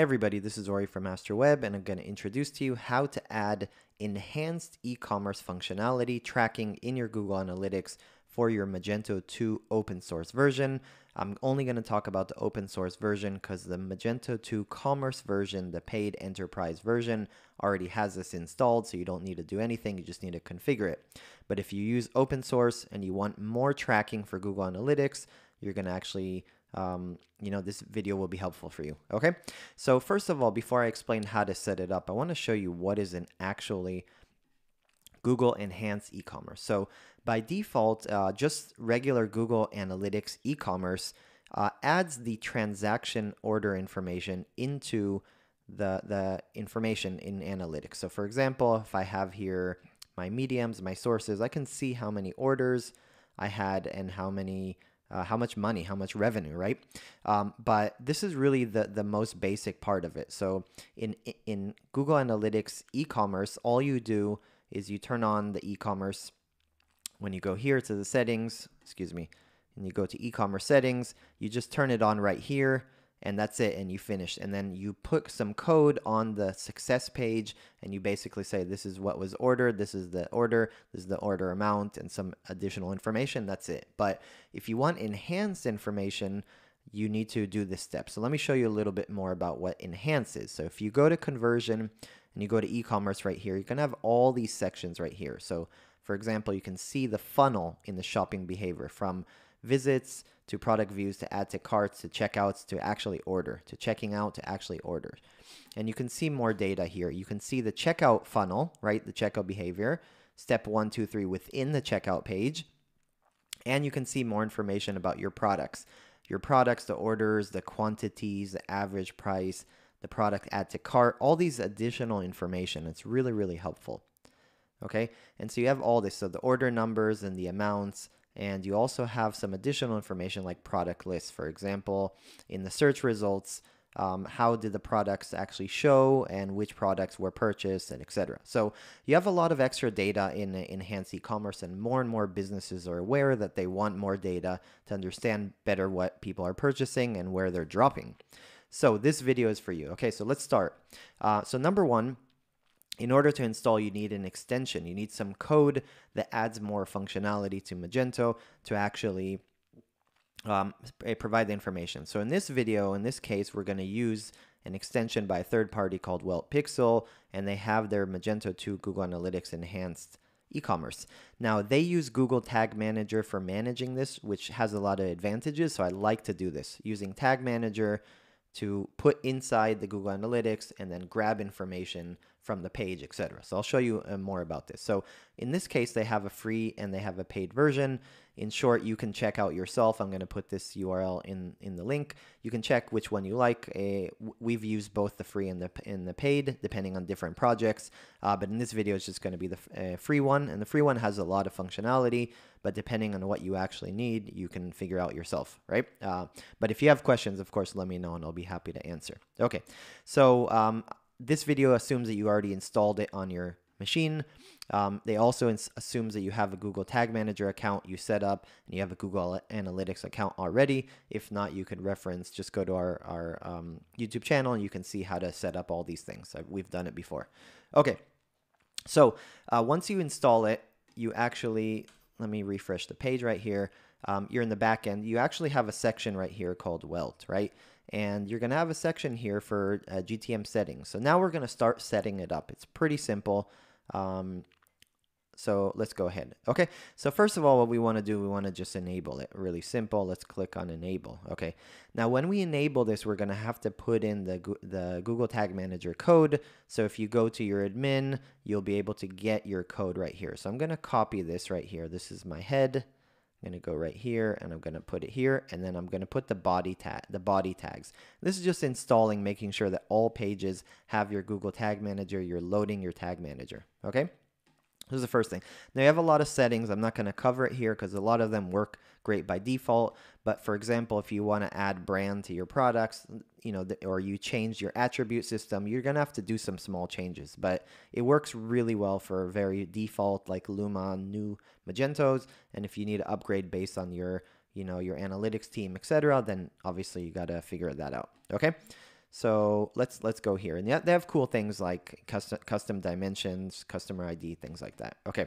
Everybody, this is Ori from Astral Web and I'm going to introduce to you how to add enhanced e-commerce functionality tracking in your Google Analytics for your Magento 2 open source version. I'm only going to talk about the open source version because the Magento 2 commerce version, the paid enterprise version, already has this installed, so you don't need to do anything, you just need to configure it. But if you use open source and you want more tracking for Google Analytics, you're going to actually um, you know, this video will be helpful for you. Okay. So first of all, before I explain how to set it up, I want to show you what is an actually Google Enhanced e-commerce. So by default, uh, just regular Google Analytics e-commerce uh, adds the transaction order information into the, the information in analytics. So for example, if I have here my mediums, my sources, I can see how many orders I had and how many uh, how much money, how much revenue, right? Um, but this is really the, the most basic part of it. So in, in Google Analytics e-commerce, all you do is you turn on the e-commerce. When you go here to the settings, excuse me, and you go to e-commerce settings, you just turn it on right here and that's it and you finish and then you put some code on the success page and you basically say this is what was ordered this is the order this is the order amount and some additional information that's it. But if you want enhanced information you need to do this step. So let me show you a little bit more about what enhance is. So if you go to conversion and you go to e-commerce right here you can have all these sections right here. So for example you can see the funnel in the shopping behavior from visits to product views to add to carts to checkouts to actually order to checking out to actually order. And you can see more data here. You can see the checkout funnel, right? The checkout behavior, step one, two, three within the checkout page. And you can see more information about your products. Your products, the orders, the quantities, the average price, the product add to cart, all these additional information. It's really, really helpful. Okay, and so you have all this. So the order numbers and the amounts, and you also have some additional information like product lists. For example, in the search results, um, how did the products actually show and which products were purchased and etc. So you have a lot of extra data in enhanced e-commerce and more and more businesses are aware that they want more data to understand better what people are purchasing and where they're dropping. So this video is for you. Okay, so let's start. Uh, so number one, in order to install, you need an extension. You need some code that adds more functionality to Magento to actually um, provide the information. So in this video, in this case, we're going to use an extension by a third party called WeltPixel, and they have their Magento 2 Google Analytics enhanced e-commerce. Now they use Google Tag Manager for managing this, which has a lot of advantages. So I like to do this using Tag Manager to put inside the Google Analytics and then grab information from the page, etc. So I'll show you uh, more about this. So in this case, they have a free and they have a paid version. In short, you can check out yourself. I'm going to put this URL in, in the link. You can check which one you like. Uh, we've used both the free and the, and the paid, depending on different projects. Uh, but in this video, it's just going to be the uh, free one. And the free one has a lot of functionality, but depending on what you actually need, you can figure out yourself, right? Uh, but if you have questions, of course, let me know and I'll be happy to answer. Okay, so um, this video assumes that you already installed it on your machine. Um, they also assumes that you have a Google Tag Manager account you set up and you have a Google Analytics account already. If not, you can reference, just go to our, our um, YouTube channel and you can see how to set up all these things. We've done it before. Okay, so uh, once you install it, you actually, let me refresh the page right here. Um, you're in the back end. You actually have a section right here called Welt, right? And you're going to have a section here for uh, GTM settings. So now we're going to start setting it up. It's pretty simple. Um, so let's go ahead. Okay, so first of all, what we want to do, we want to just enable it. Really simple. Let's click on enable. Okay, now when we enable this, we're going to have to put in the, the Google Tag Manager code. So if you go to your admin, you'll be able to get your code right here. So I'm going to copy this right here. This is my head. I'm going to go right here and I'm going to put it here and then I'm going to put the body tag the body tags. This is just installing making sure that all pages have your Google Tag Manager, you're loading your tag manager, okay? This is the first thing. Now you have a lot of settings. I'm not going to cover it here because a lot of them work great by default. But for example, if you want to add brand to your products, you know, or you change your attribute system, you're going to have to do some small changes. But it works really well for very default like Luma new Magentos. And if you need to upgrade based on your, you know, your analytics team, etc., then obviously you got to figure that out. Okay. So let's let's go here. And yeah, they have cool things like custom custom dimensions, customer ID, things like that. Okay.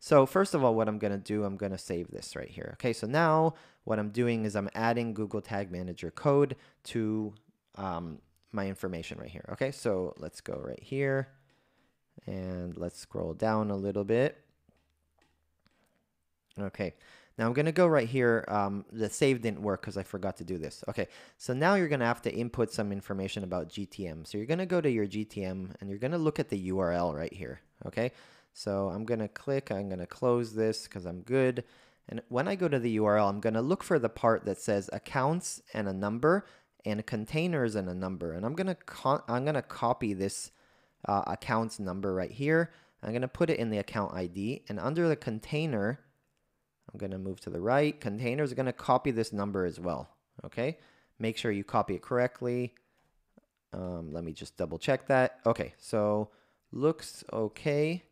So first of all, what I'm going to do, I'm going to save this right here. Okay. So now what I'm doing is I'm adding Google Tag Manager code to um, my information right here. Okay. So let's go right here and let's scroll down a little bit. Okay. Now I'm to go right here. Um, the save didn't work because I forgot to do this. Okay, so now you're to have to input some information about GTM. So you're to go to your GTM and you're to look at the URL right here. Okay, so I'm to click, I'm to close this because I'm good. And when I go to the URL, I'm to look for the part that says accounts and a number and containers and a number. And I'm to I'm to copy this uh, accounts number right here. I'm to put it in the account ID and under the container, I'm going to move to the right. Containers are going to copy this number as well. Okay. Make sure you copy it correctly. Um, let me just double check that. Okay. So looks okay.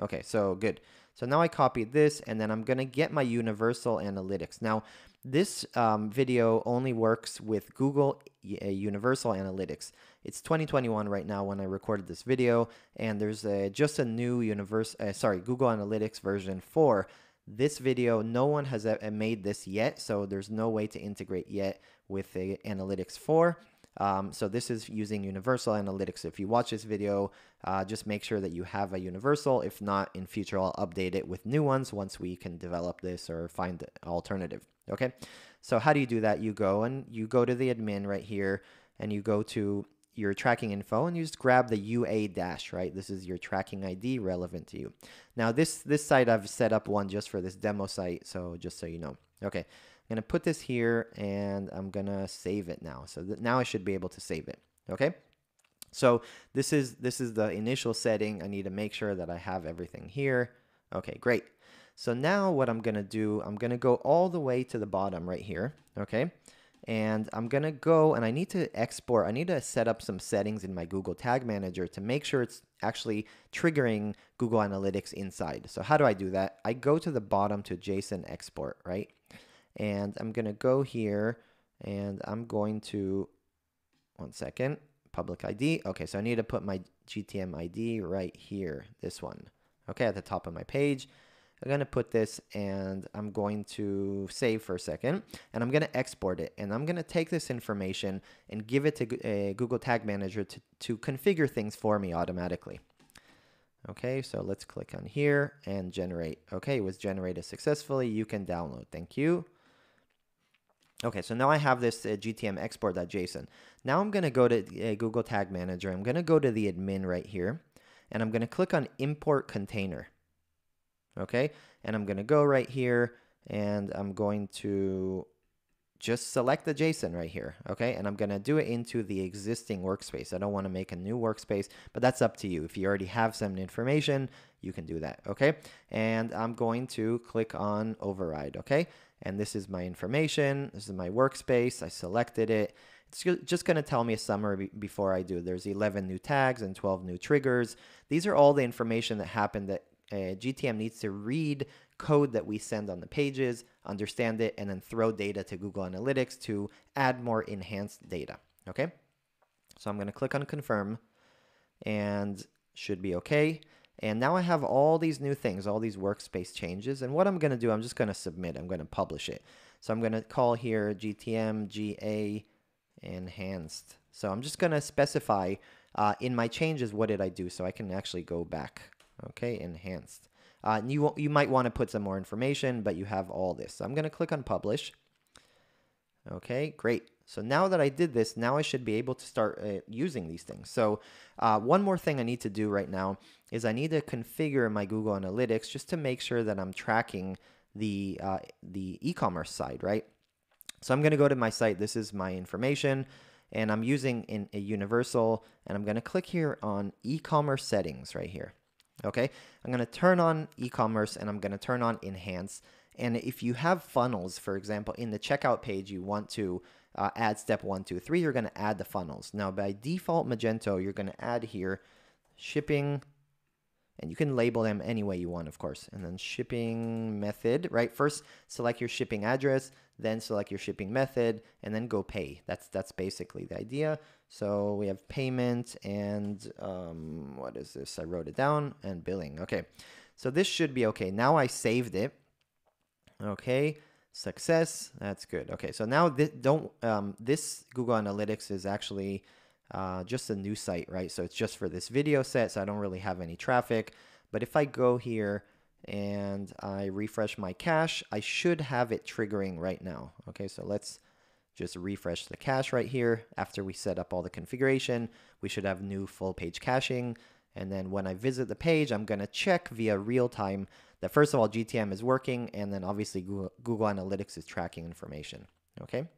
Okay. So good. So now I copied this and then I'm going to get my universal analytics. Now this um, video only works with Google uh, Universal Analytics. It's 2021 right now when I recorded this video, and there's a, just a new universe. Uh, sorry, Google Analytics version 4 this video, no one has made this yet, so there's no way to integrate yet with the Analytics 4. Um, so this is using Universal Analytics. If you watch this video, uh, just make sure that you have a Universal. If not, in future, I'll update it with new ones once we can develop this or find an alternative. Okay, so how do you do that? You go and you go to the admin right here and you go to your tracking info and you just grab the UA dash, right? This is your tracking ID relevant to you. Now this, this site I've set up one just for this demo site. So just so you know, okay, I'm going to put this here and I'm going to save it now. So that now I should be able to save it. Okay. So this is, this is the initial setting. I need to make sure that I have everything here. Okay, great. So now what I'm going to do, I'm going to go all the way to the bottom right here. Okay and I'm gonna go and I need to export, I need to set up some settings in my Google Tag Manager to make sure it's actually triggering Google Analytics inside. So how do I do that? I go to the bottom to JSON export, right? And I'm gonna go here and I'm going to, one second, public ID. Okay, so I need to put my GTM ID right here, this one. Okay, at the top of my page. I'm going to put this and I'm going to save for a second and I'm going to export it and I'm going to take this information and give it to Google Tag Manager to, to configure things for me automatically. Okay, so let's click on here and generate. Okay, it was generated successfully. You can download. Thank you. Okay, so now I have this uh, GTM export.json. Now I'm going to go to uh, Google Tag Manager. I'm going to go to the admin right here and I'm going to click on import container okay? And I'm going to go right here and I'm going to just select the JSON right here, okay? And I'm going to do it into the existing workspace. I don't want to make a new workspace, but that's up to you. If you already have some information, you can do that, okay? And I'm going to click on override, okay? And this is my information. This is my workspace. I selected it. It's just going to tell me a summary before I do. There's 11 new tags and 12 new triggers. These are all the information that happened that uh, GTM needs to read code that we send on the pages, understand it, and then throw data to Google Analytics to add more enhanced data. Okay, so I'm going to click on confirm and should be okay. And now I have all these new things, all these workspace changes. And what I'm going to do, I'm just going to submit. I'm going to publish it. So I'm going to call here GTM GA enhanced. So I'm just going to specify uh, in my changes, what did I do? So I can actually go back Okay, enhanced. Uh, you, you might want to put some more information, but you have all this. So I'm going to click on publish. Okay, great. So now that I did this, now I should be able to start uh, using these things. So uh, one more thing I need to do right now is I need to configure my Google Analytics just to make sure that I'm tracking the uh, the e-commerce side, right? So I'm going to go to my site. This is my information, and I'm using in a universal, and I'm going to click here on e-commerce settings right here. Okay, I'm going to turn on e-commerce and I'm going to turn on enhance. And if you have funnels, for example, in the checkout page, you want to uh, add step one, two, three, you're going to add the funnels. Now, by default Magento, you're going to add here shipping and you can label them any way you want, of course. And then shipping method, right? First, select your shipping address, then select your shipping method, and then go pay. That's that's basically the idea. So we have payment and um, what is this? I wrote it down and billing. Okay, so this should be okay. Now I saved it. Okay, success. That's good. Okay, so now this don't um, this Google Analytics is actually uh, just a new site, right? So it's just for this video set, so I don't really have any traffic. But if I go here and I refresh my cache, I should have it triggering right now. Okay, so let's just refresh the cache right here. After we set up all the configuration, we should have new full page caching. And then when I visit the page, I'm going to check via real time that first of all, GTM is working, and then obviously Google, Google Analytics is tracking information. Okay,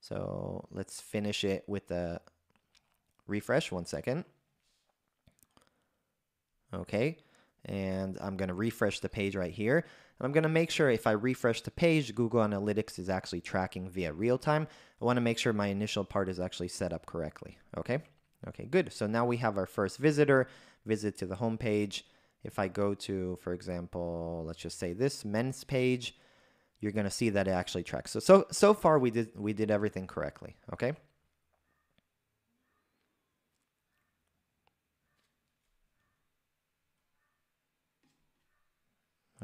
so let's finish it with the refresh one second. Okay, and I'm going to refresh the page right here. And I'm going to make sure if I refresh the page, Google Analytics is actually tracking via real time. I want to make sure my initial part is actually set up correctly. Okay, okay, good. So now we have our first visitor, visit to the home page. If I go to, for example, let's just say this men's page, you're going to see that it actually tracks. So, so, so far we did, we did everything correctly. Okay.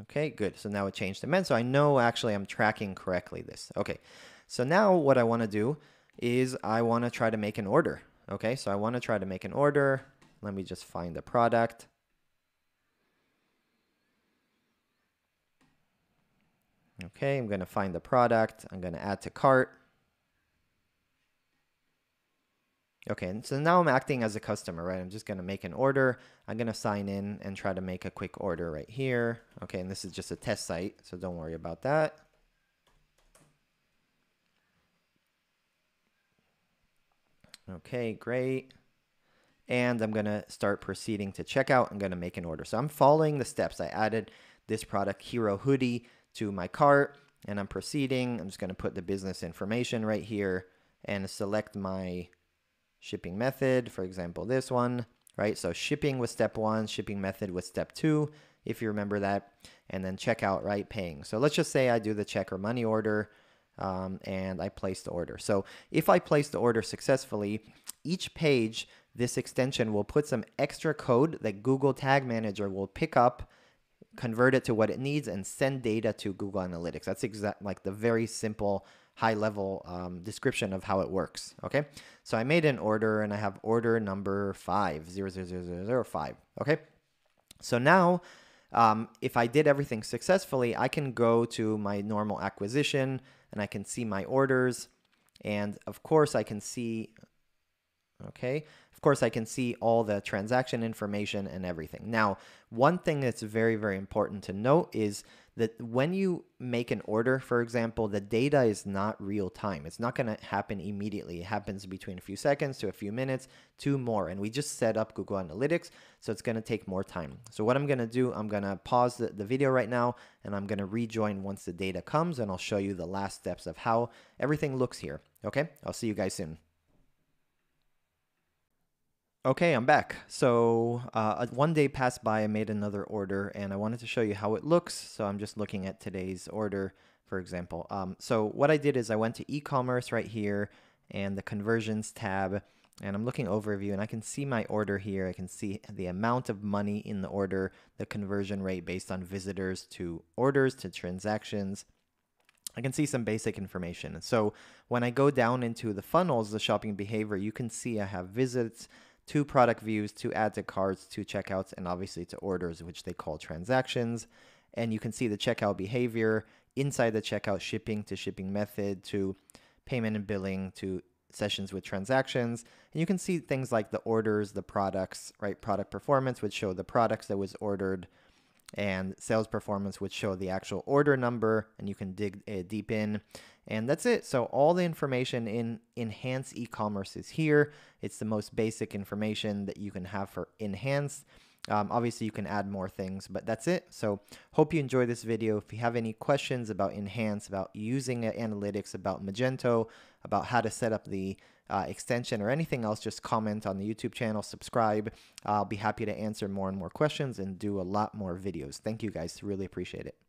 Okay, good. So now it changed the men. So I know actually I'm tracking correctly this. Okay, so now what I want to do is I want to try to make an order. Okay, so I want to try to make an order. Let me just find the product. Okay, I'm going to find the product. I'm going to add to cart. Okay, so now I'm acting as a customer, right? I'm just to make an order. I'm to sign in and try to make a quick order right here. Okay, and this is just a test site, so don't worry about that. Okay, great. And I'm to start proceeding to checkout. I'm to make an order. So I'm following the steps. I added this product, Hero Hoodie, to my cart, and I'm proceeding. I'm just to put the business information right here and select my shipping method, for example, this one, right? So shipping was step one, shipping method was step two, if you remember that, and then checkout, right? Paying. So let's just say I do the check or money order um, and I place the order. So if I place the order successfully, each page, this extension will put some extra code that Google Tag Manager will pick up convert it to what it needs and send data to Google Analytics. That's exact like the very simple high level um, description of how it works. Okay, so I made an order and I have order number five zero zero zero zero zero five. Okay, so now um, if I did everything successfully, I can go to my normal acquisition and I can see my orders, and of course I can see. Okay, course, I can see all the transaction information and everything. Now, one thing that's very, very important to note is that when you make an order, for example, the data is not real time. It's not going to happen immediately. It happens between a few seconds to a few minutes to more. And we just set up Google Analytics, so it's going to take more time. So what I'm going to do, I'm going to pause the, the video right now, and I'm going to rejoin once the data comes, and I'll show you the last steps of how everything looks here. Okay, I'll see you guys soon. Okay, I'm back. So uh, one day passed by, I made another order, and I wanted to show you how it looks. So I'm just looking at today's order, for example. Um, so what I did is I went to e-commerce right here, and the conversions tab, and I'm looking overview, and I can see my order here. I can see the amount of money in the order, the conversion rate based on visitors to orders to transactions. I can see some basic information. So when I go down into the funnels, the shopping behavior, you can see I have visits, two product views, two add to carts, two checkouts, and obviously to orders, which they call transactions. And you can see the checkout behavior inside the checkout shipping to shipping method to payment and billing to sessions with transactions. And you can see things like the orders, the products, right? Product performance, would show the products that was ordered, and sales performance, would show the actual order number. And you can dig uh, deep in. And that's it. So all the information in Enhance e-commerce is here. It's the most basic information that you can have for Enhance. Um, obviously, you can add more things, but that's it. So, hope you enjoy this video. If you have any questions about Enhance, about using analytics, about Magento, about how to set up the uh, extension or anything else, just comment on the YouTube channel, subscribe. I'll be happy to answer more and more questions and do a lot more videos. Thank you guys. Really appreciate it.